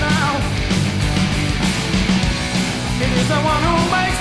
now. It is the one who makes.